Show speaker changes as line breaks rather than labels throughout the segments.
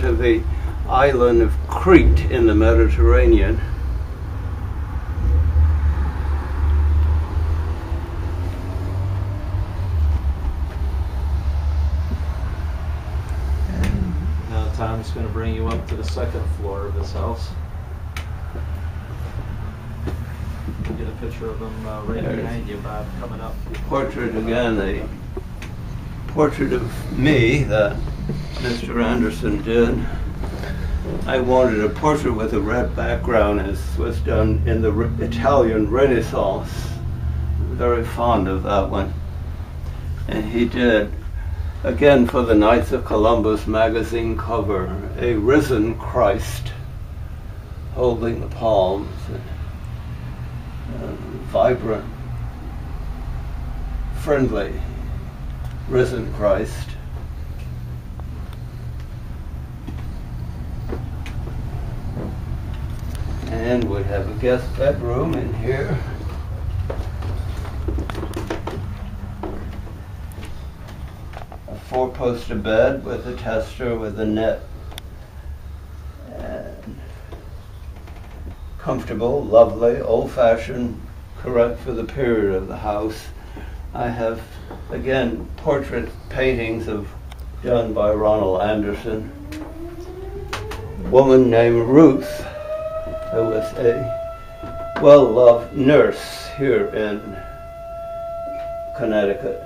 to the island of Crete in the Mediterranean.
Now Tom's going to bring you up to the second floor of his house. Get a picture of him uh, right
There it is.
behind you, Bob, coming up.
Portrait again, a portrait of me that Mr. Anderson did. I wanted a portrait with a red background as was done in the Re- Italian Renaissance. Very fond of that one. And he did, again for the Knights of Columbus magazine cover, a risen Christ holding the palms. And, uh, vibrant, friendly, risen Christ. And we have a guest bedroom in here. A four-poster bed with a tester with a net. And comfortable, lovely, old-fashioned, correct for the period of the house. I have, again, portrait paintings of done by Ronald Anderson. woman named Ruth, who was a well-loved nurse here in Connecticut,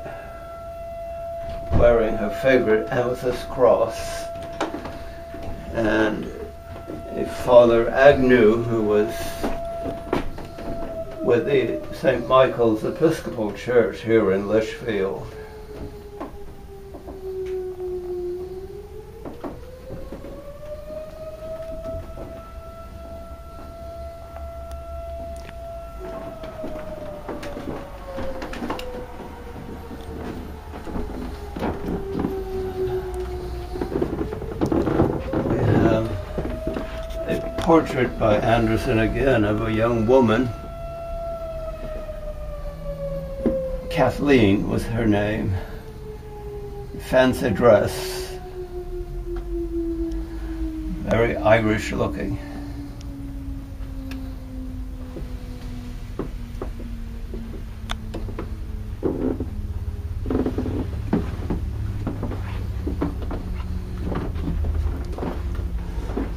wearing her favorite amethyst cross, and a Father Agnew who was with the St. Michael's Episcopal Church here in Litchfield. We have a portrait by Anderson again of a young woman. Kathleen was her name. Fancy dress. Very Irish looking.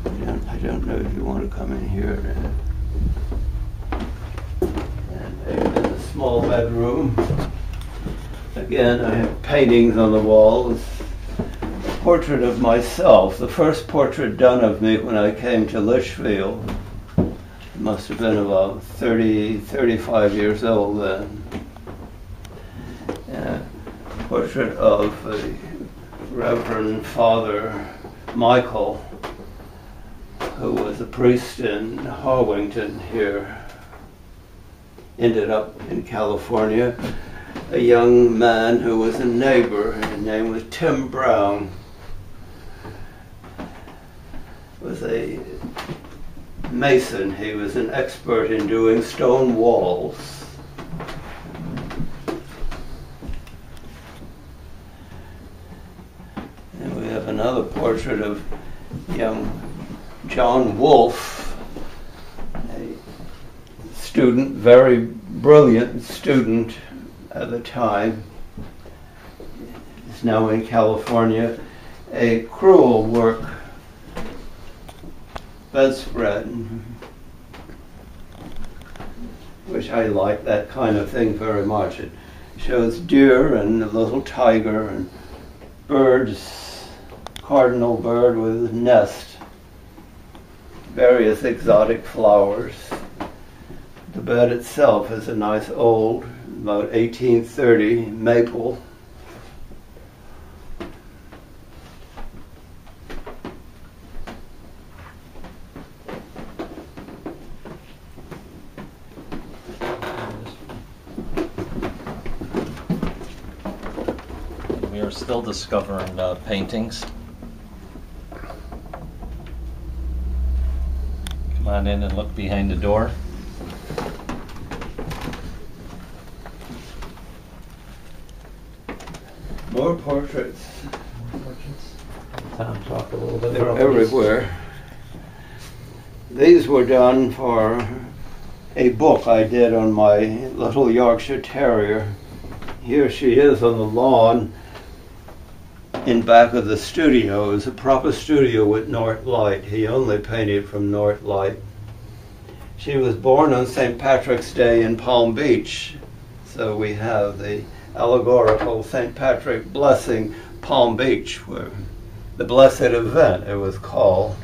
I don't, I don't know if you want to come in here. And there's a small bedroom. Again, I have paintings on the walls. A portrait of myself, the first portrait done of me when I came to Litchfield. I must have been about 30, 35 years old then. A portrait of the Reverend Father Michael who was a priest in Harwinton here, ended up in California. A young man who was a neighbor, his name was Tim Brown, was a mason. He was an expert in doing stone walls. And we have another portrait of young John Wolfe, student, very brilliant student at the time, is now in California, a crewel work bedspread, which I like that kind of thing very much. It shows deer and a little tiger and birds, cardinal bird with nest various exotic flowers. The bed itself is a nice old, about 1830 maple.
We are still discovering uh, paintings. Come on in and look behind the door.
More portraits.
Tom talk a little bit
They're
about these.
everywhere. These were done for a book I did on my little Yorkshire Terrier. Here she is on the lawn in back of the studio. It was a proper studio with North Light. He only painted from North Light. She was born on St. Patrick's Day in Palm Beach. So we have the allegorical St. Patrick blessing Palm Beach, where the blessed event it was called.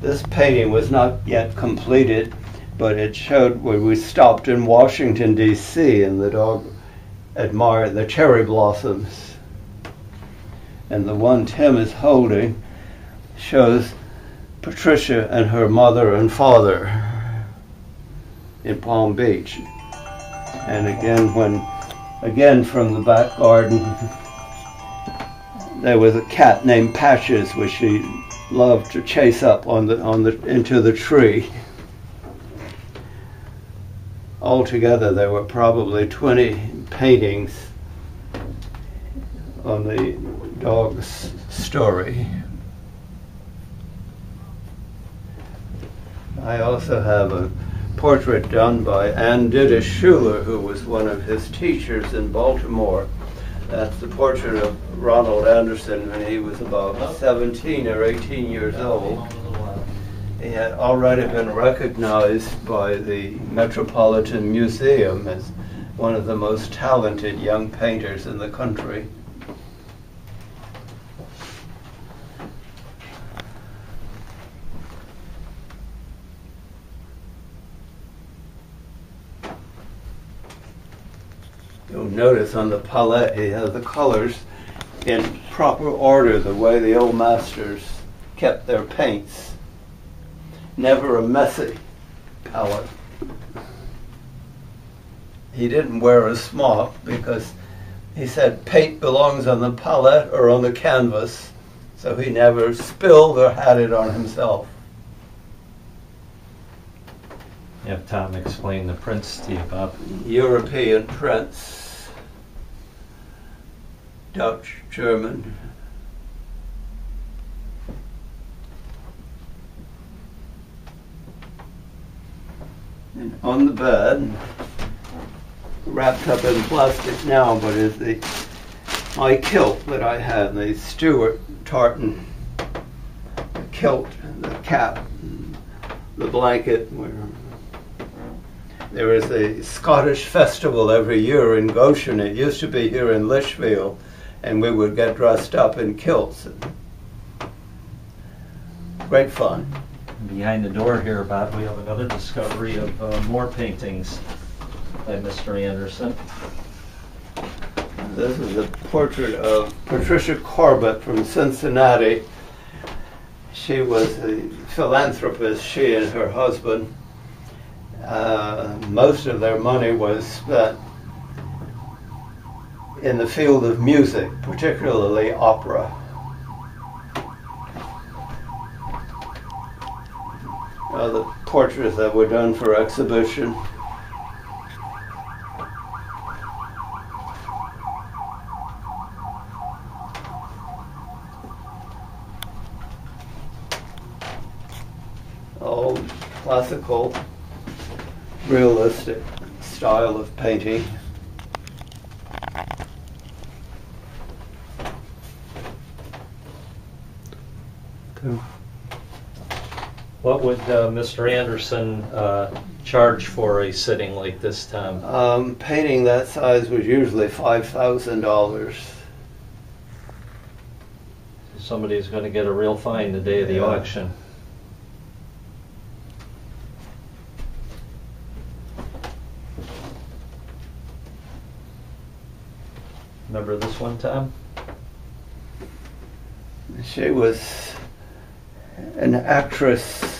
This painting was not yet completed, but it showed where we stopped in Washington, D.C., and the dog admired the cherry blossoms. And the one Tim is holding shows Patricia and her mother and father in Palm Beach. And again, when, again from the back garden, there was a cat named Patches, which she loved to chase up on the on the into the tree. Altogether, there were probably 20 paintings on the dog's story. I also have a portrait done by Ann Schuler, who was one of his teachers in Baltimore. That's the portrait of Ronald Anderson when he was about 17 or 18 years old. He had already been recognized by the Metropolitan Museum as one of the most talented young painters in the country. Notice on the palette he has the colors in proper order, the way the old masters kept their paints. Never a messy palette. He didn't wear a smock because he said paint belongs on the palette or on the canvas, so he never spilled or had it on himself.
Have Tom explain the prints to you, Bob.
European prints, Dutch, German. And on the bed, wrapped up in plastic now, but is the my kilt that I had, the Stuart tartan the kilt, the cap, the blanket. There is a Scottish festival every year in Goshen. It used to be here in Litchfield, and we would get dressed up in kilts. Great fun.
Behind the door here, Bob, we have another discovery of uh, more paintings by Mr. Anderson.
This is a portrait of Patricia Corbett from Cincinnati. She was a philanthropist, she and her husband. Uh, most of their money was spent in the field of music, particularly opera. Uh, the portraits that were done for exhibition. All classical, realistic style of painting.
What would uh, Mr. Anderson uh, charge for a sitting like this, Tom?
Um, painting that size was usually five thousand dollars.
Somebody's going to get a real fine the day of the
Yeah.
auction. Remember this one, Tom?
She was an actress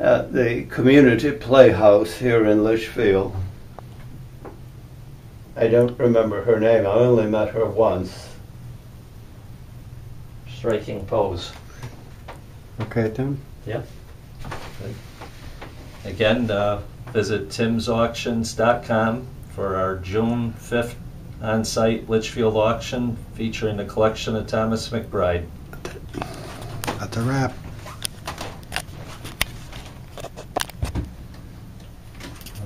at the community playhouse here in Litchfield. I don't remember her name. I only met her once.
Striking pose.
Okay, Tim?
Yep. Again, uh, visit timsauctions.com for our June 5th on-site Litchfield auction featuring the collection of Thomas McBride.
That's a wrap.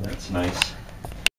That's nice.